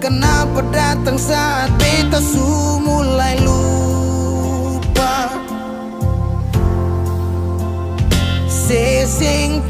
Kenapa datang saat beta su mulai lupa? Sesing